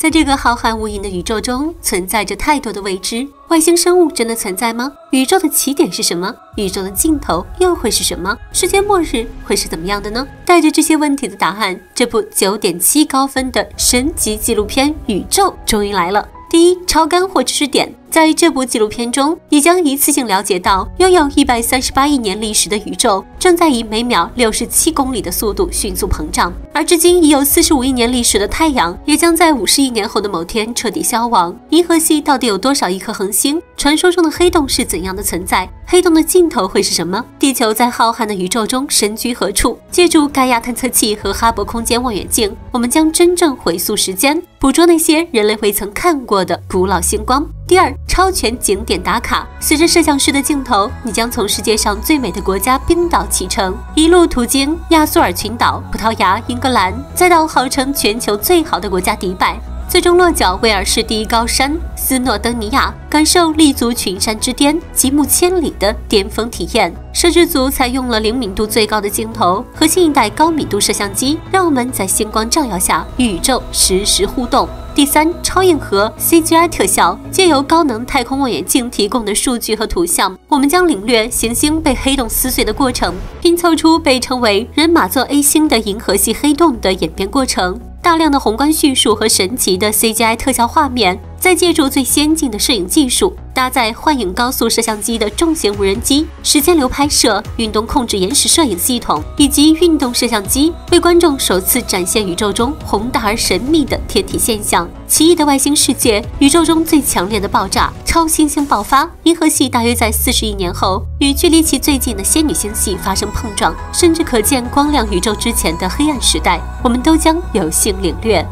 在这个浩瀚无垠的宇宙中，存在着太多的未知。外星生物真的存在吗？宇宙的起点是什么？宇宙的尽头又会是什么？世界末日会是怎么样的呢？带着这些问题的答案，这部九点七高分的神级纪录片《宇宙》终于来了。第一，超干货知识点。在这部纪录片中，你将一次性了解到，拥有一百三十八亿年历史的宇宙正在以每秒六十七公里的速度迅速膨胀，而至今已有四十五亿年历史的太阳也将在五十亿年后的某天彻底消亡。银河系到底有多少亿颗恒星？传说中的黑洞是怎样的存在？黑洞的尽头会是什么？地球在浩瀚的宇宙中身居何处？借助盖亚探测器和哈勃空间望远镜，我们将真正回溯时间，捕捉那些人类未曾看过的古老星光。第二，超全景点打卡。随着摄像师的镜头，你将从世界上最美的国家冰岛启程，一路途经亚速尔群岛、葡萄牙、英格兰，再到号称全球最好的国家迪拜，最终落脚威尔士第一高山斯诺登尼亚，感受立足群山之巅、极目千里的巅峰体验。摄制组采用了灵敏度最高的镜头和新一代高密度摄像机，让我们在星光照耀下与宇宙实时互动。第三，超硬核 CGI 特效，借由高能太空望远镜提供的数据和图像，我们将领略行星被黑洞撕碎的过程，拼凑出被称为人马座 A 星的银河系黑洞的演变过程。大量的宏观叙述和神奇的 CGI 特效画面。再借助最先进的摄影技术，搭载幻影高速摄像机的重型无人机、时间流拍摄、运动控制延时摄影系统以及运动摄像机，为观众首次展现宇宙中宏大而神秘的天体现象、奇异的外星世界、宇宙中最强烈的爆炸、超新星爆发。银河系大约在四十亿年后与距离其最近的仙女星系发生碰撞，甚至可见光亮宇宙之前的黑暗时代，我们都将有幸领略。